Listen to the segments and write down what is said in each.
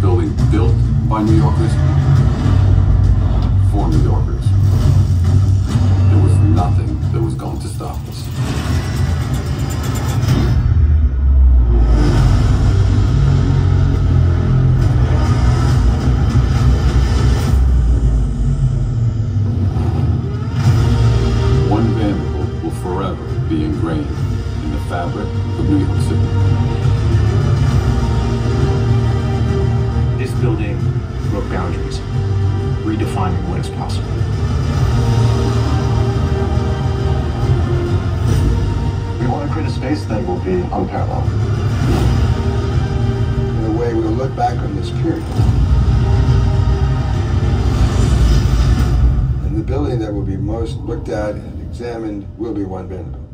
building built by New Yorkers for New Yorkers. Redefining what is possible. We want to create a space that will be unparalleled. In a way, we'll look back on this period. And the building that will be most looked at and examined will be One Vanderbilt.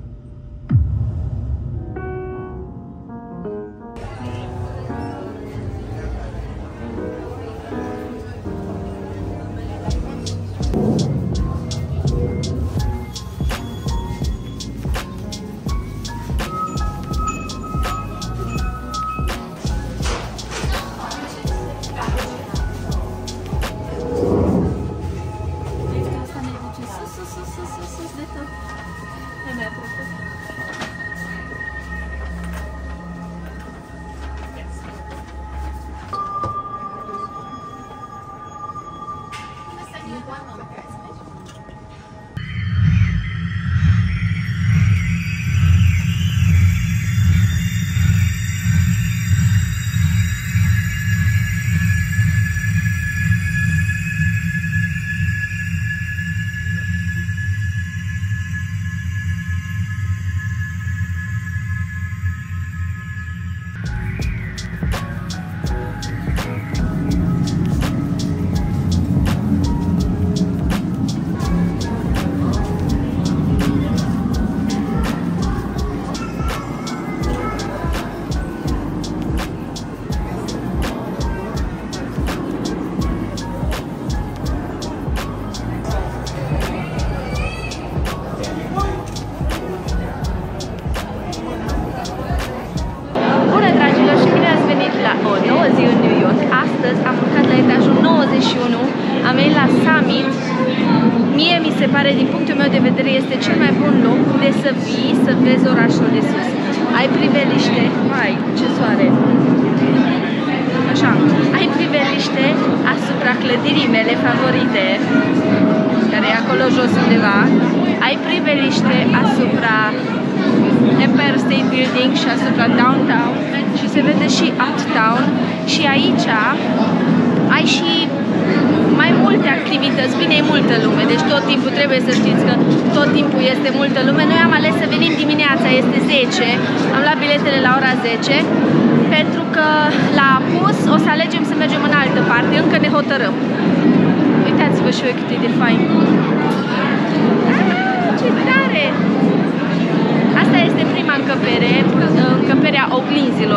Se pare, din punctul meu de vedere, este cel mai bun loc unde să vii, să vezi orașul de sus. Ai priveliște, hai, ce soare! Așa, ai priveliște asupra clădirii mele favorite, care e acolo jos undeva. Ai priveliște asupra Empire State Building și asupra Downtown și se vede și Uptown și aici ai și mai multe activități, bine e multă lume, deci tot timpul trebuie să știți că tot timpul este multă lume. Noi am ales să venim dimineața, este 10, am luat biletele la ora 10 pentru că la apus o să alegem să mergem în altă parte, încă ne hotărâm. Uitați-vă și voi cât e de fain. Ah, ce tare! Asta este prima încăpere, încăperea oglinzilor,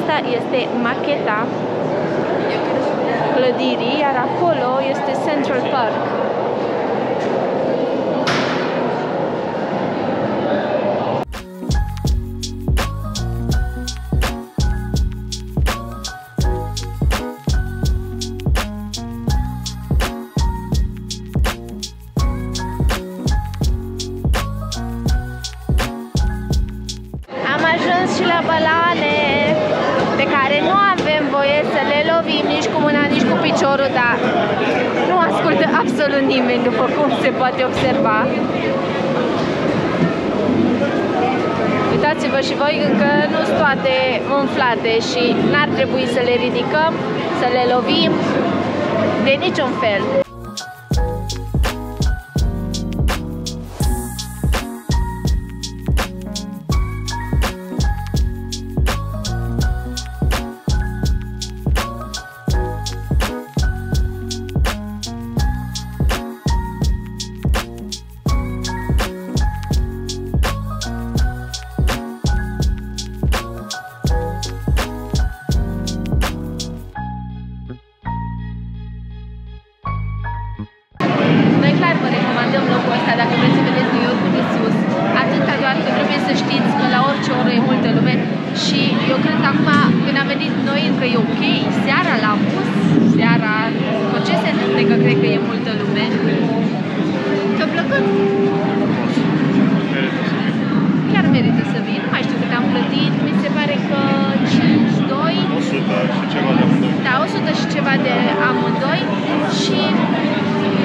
asta este macheta clădirii, iar acolo este Central Park. Nimeni, după cum se poate observa. Uitați-vă și voi încă nu sunt toate umflate și n-ar trebui să le ridicăm, să le lovim de niciun fel. 100 și ceva de amândoi și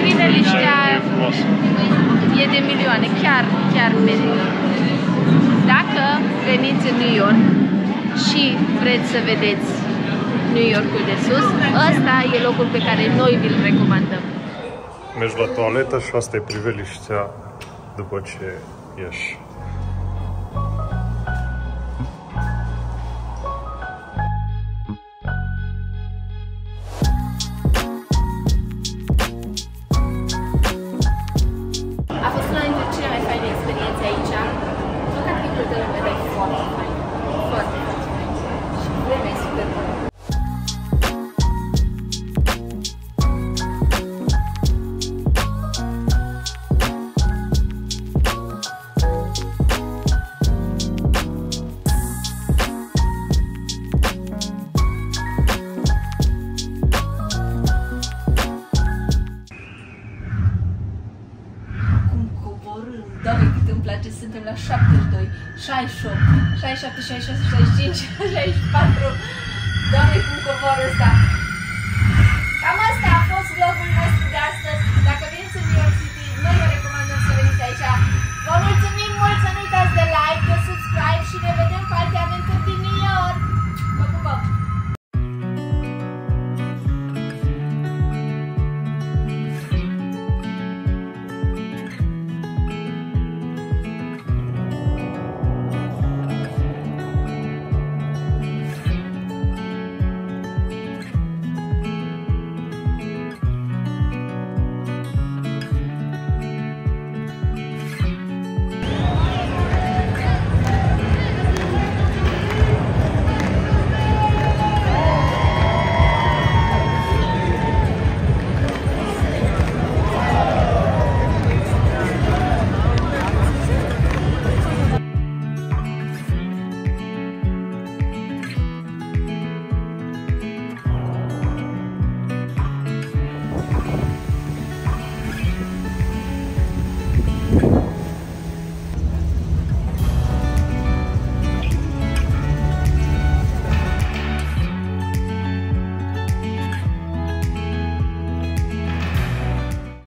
priveliștea E frumos. e de milioane, chiar, chiar merită. Dacă veniți în New York și vreți să vedeți New Yorkul de sus, ăsta e locul pe care noi vi-l recomandăm. Mergi la toaletă și asta e priveliștea după ce ieși. place, suntem la 72, 68, 67, 66, 65, 64. Doamne, cum coboară ăsta! Cam asta a fost vlogul nostru de astăzi. Dacă veniți în New York City, noi vă recomandăm să veniți aici. Vă mulțumim mult să